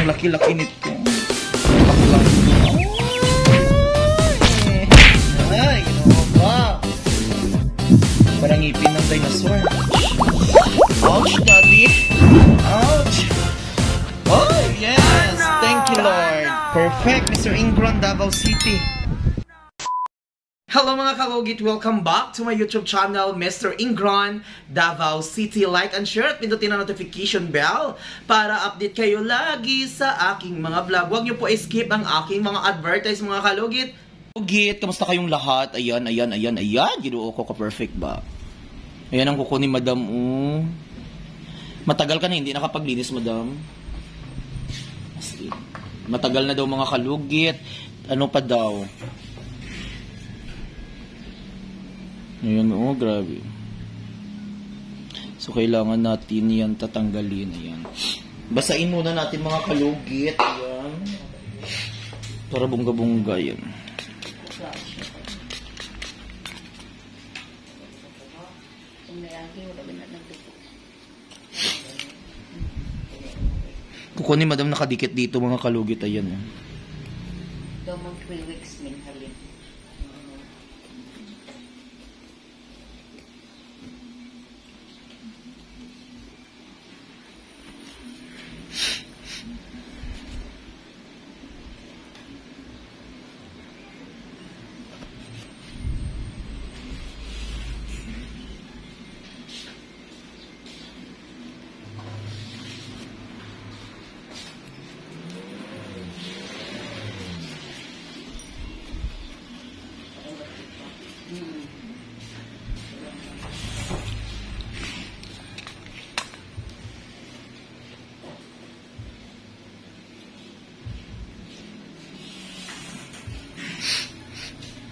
Ang laki-laki nito. Baklang. Ay! Ginawa ba? Parang ngipin ng dinosaur. Ouch, daddy. Ouch. Oh, yes. Thank you, Lord. Perfect, Mr. Ingron, Davao City. Hello mga kalugit! Welcome back to my YouTube channel, Mr. Ingron, Davao City. Like and share at pindutin ang notification bell para update kayo lagi sa aking mga vlog. Huwag niyo po skip ang aking mga advertise mga kalugit. Kalugit, kamusta kayong lahat? Ayan, ayan, ayan, ayan. Ginoo ko ka-perfect ba? Ayan ang kuko ni Madam. Oh. Matagal ka na hindi nakapaglinis, Madam. Matagal na daw mga kalugit. Ano pa daw? Ayan, oh, grabe. So, kailangan natin yan tatanggalin. Ayan. Basain muna natin mga kalugit. Ayan. Para bungga-bungga yan. Kuko ni Madam nakadikit dito mga kalugit. Ayan. Oh. Daw mo 3 weeks min halin.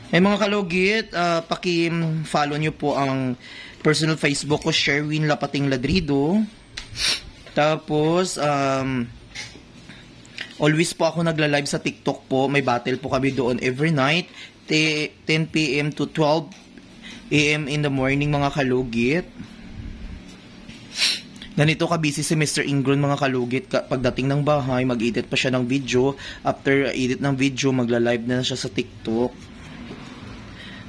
Eh mga kalugit, uh, paki-follow nyo po ang personal Facebook ko, Sherwin Lapating Ladrido. Tapos, um, always po ako nagla-live sa TikTok po. May battle po kami doon every night. 10 p.m. to 12 a.m. in the morning mga kalugit. Ganito ka busy si Mr. Ingron mga kalugit. Ka- Pagdating ng bahay, mag-edit pa siya ng video. After edit ng video, magla-live na siya sa TikTok.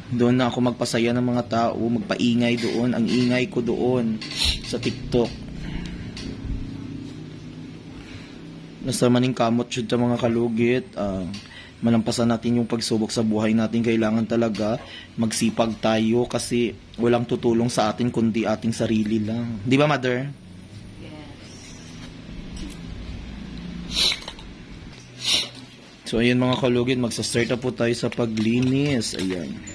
Doon na ako magpasaya ng mga tao, magpaingay doon. Ang ingay ko doon sa TikTok. Basta maning kamot yun sa mga kalugit. ah, malampasan natin yung pagsubok sa buhay natin. Kailangan talaga magsipag tayo kasi walang tutulong sa atin kundi ating sarili lang. Di ba, mother? Yes. So, ayan mga kalugit, magsa-start na po tayo sa paglinis. Ayan.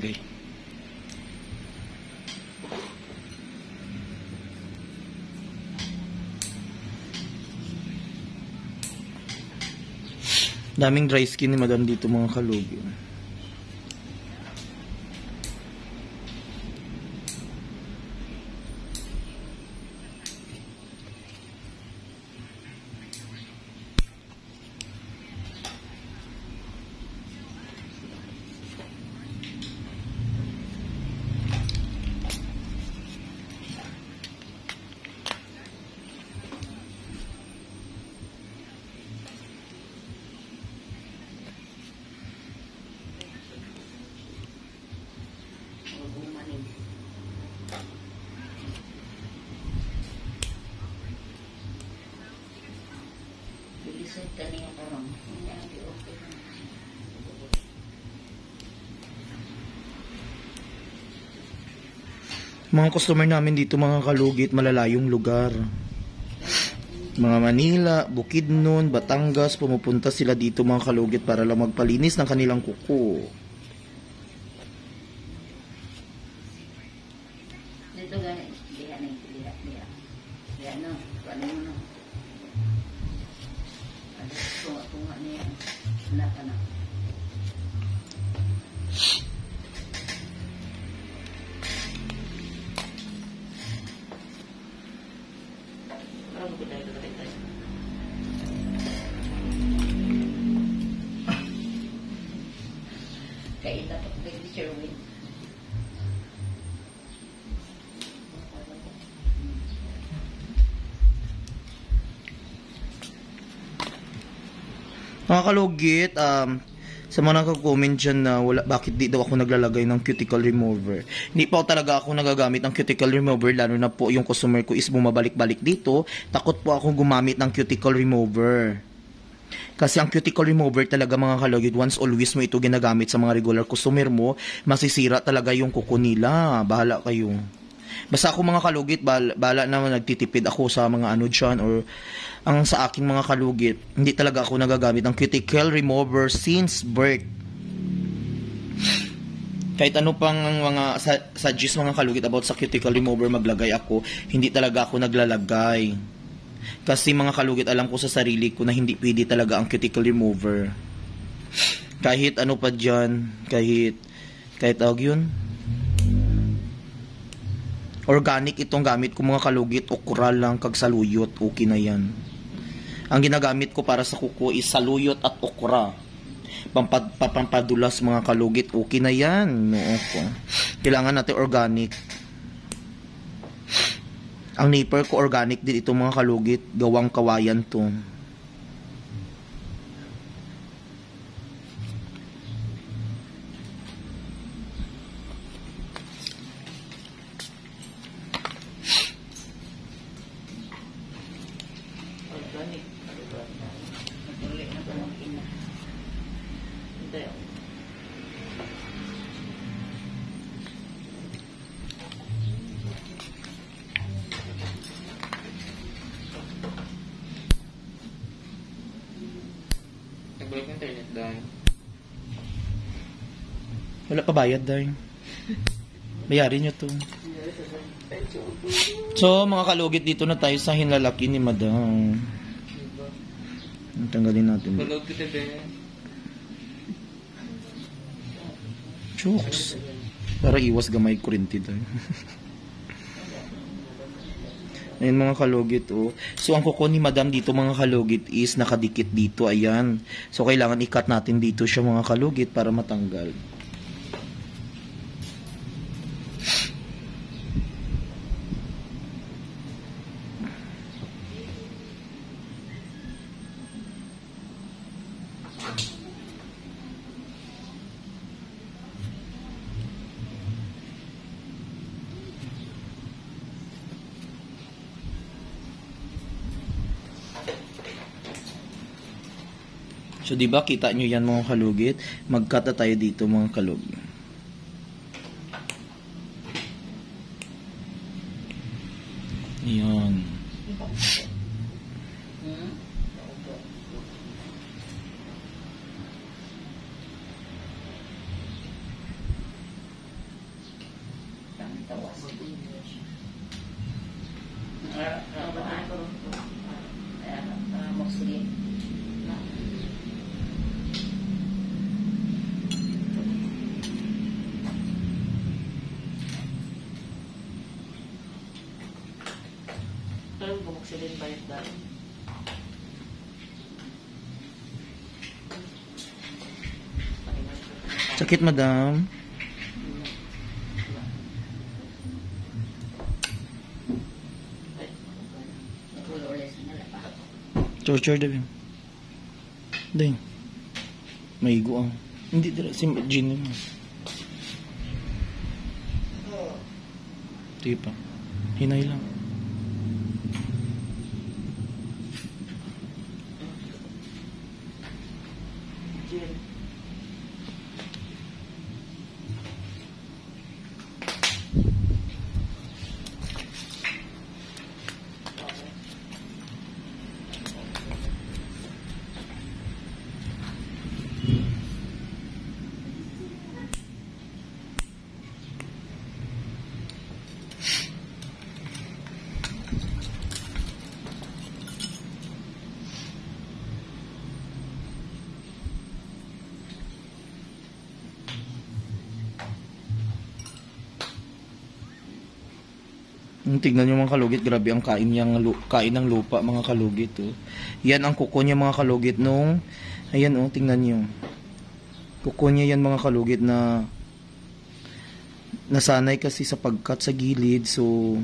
Okay. Daming dry skin ni madam dito mga kalugit. Huwag umanin. Bilisan ka niya karong. Hindi. Mga customer namin dito mga kalugit, malalayong lugar. Mga Manila, Bukidnon, Batangas, pumupunta sila dito mga kalugit para lang magpalinis ng kanilang kuko. Kaya dapat kay Sherwin. Mga kalugit, um, sa mga nagko-comment dyan na wala, bakit di daw ako naglalagay ng cuticle remover. Hindi pa talaga ako nagagamit ng cuticle remover, lalo na po yung customer ko is bumabalik-balik dito. Takot po akong gumamit ng cuticle remover. Kasi ang cuticle remover talaga mga kalugit, once always mo ito ginagamit sa mga regular customer mo, masisira talaga yung kuko nila. Bahala kayo. Basta ako mga kalugit, bala, bala naman nagtitipid ako sa mga ano dyan or ang sa aking mga kalugit, hindi talaga ako nagagamit ng cuticle remover since birth. Kahit ano pang mga suggest mga kalugit about sa cuticle remover maglagay ako, hindi talaga ako naglalagay. Kasi mga kalugit, alam ko sa sarili ko na hindi pwede talaga ang cuticle remover. Kahit ano pa dyan, kahit, kahit tawag yun, organic itong gamit ko mga kalugit, okra lang, kag saluyot, okay na yan. Ang ginagamit ko para sa kuko is saluyot at okra. Pampad, pampadulas mga kalugit, okay na yan. Oo ko. Kailangan natin organic. Ang nipper ko organic din ito mga kalugit. Gawang kawayan to. Dahil. Wala pa bayad dahil. Bayarin nyo to. So, mga kalugit, dito na tayo sa hinlalaki ni Madam. Tanggalin natin. Balog kita din. Chokes. Para iwas gamay kurinti tayo. Ayan mga kalugit oh. So ang kuko ni madam dito mga kalugit is nakadikit dito. Ayan. So kailangan ikat natin dito siya mga kalugit para matanggal. So, di ba, kita nyo yan mga kalugit? Mag-cut na tayo dito mga kalugit. Yan. Hmm? Ang tawas. Ah, ah, ba, ah, ah, ah, Muslim. Pero bumuk sila yung bayad dahil. Sakit, madam. Torture daw yun. Dahil. Maigo ang. Hindi dira. Si Jean yun. Sige pa. Hinay lang. Mm, Tignan nyo mga kalugit, grabe ang kain niyang kain ng lupa mga kalugit. Oh. Yan ang kuko niya mga kalugit nung, ayan oh, tingnan nyo. Kuko niya yan mga kalugit na nasanay kasi sa pagkat sa gilid, so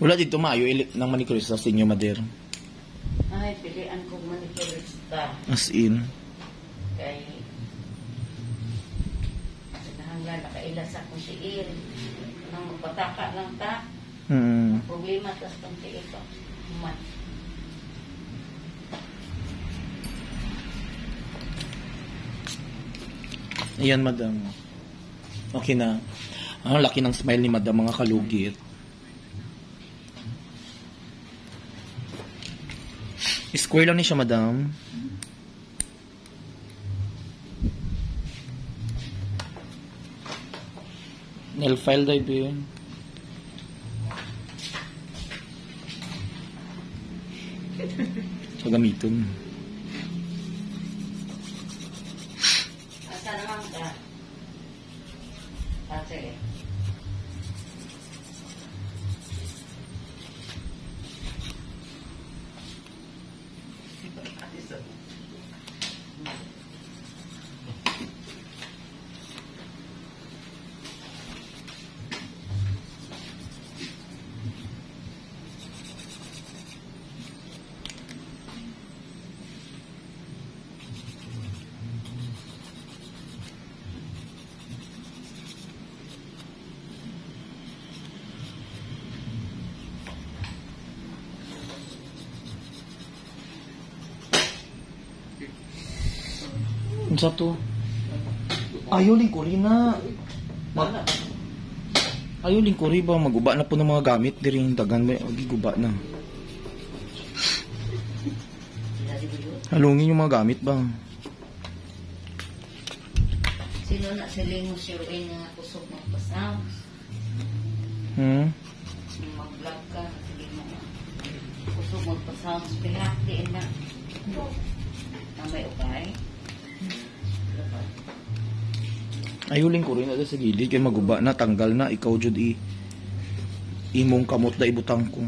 wala dito maayo ilit ng manicurista sa inyo, Mader. Ay, pilihan kong manicurista. As in. Kay... Sinahanggan nakaila sa akong tiil. Nang magpataka lang ta. Hmm. Problema tas tong tiil ko. Man. Ayan, madam. Okay na. Ang laki ng smile ni madam, mga kalugit. Square lang ni siya, madam. Nail file daw yun. So, gamiton. Ano sa to? Ayaw lingkuri na. Ma- Ayaw lingkuri ba? Maguba na po ng mga gamit. Diri yung tagan ba? Agi guba na. Halungin yung mga gamit ba? Sino na siling mo siruin nga kusog magpasaw? Hmm? Mag-vlog ka, sige mo. Kusog magpasaw, pilati na. Na may ukay. Ayaw lingkuri na sa gilid. Kaya maguba na. Tanggal na. Ikaw jud i imong kamot na ibutang ko.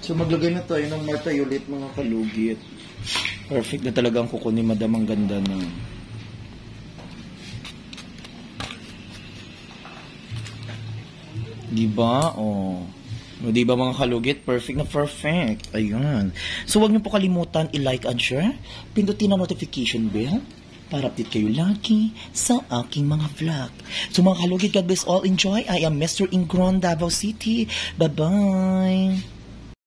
So maglagay na tayo ng Marta ulit mga kalugit. Perfect na talaga ang kuko ni Madam. Ang ganda na. Diba? Oh. O, Di ba mga kalugit? Perfect na perfect. Ayun. So, wag niyo po kalimutan i-like and share. Pindutin ang notification bell para update kayo lagi sa aking mga vlog. So, mga kalugit, God bless all. Enjoy. I am Mr. Ingron, Davao City. Bye-bye.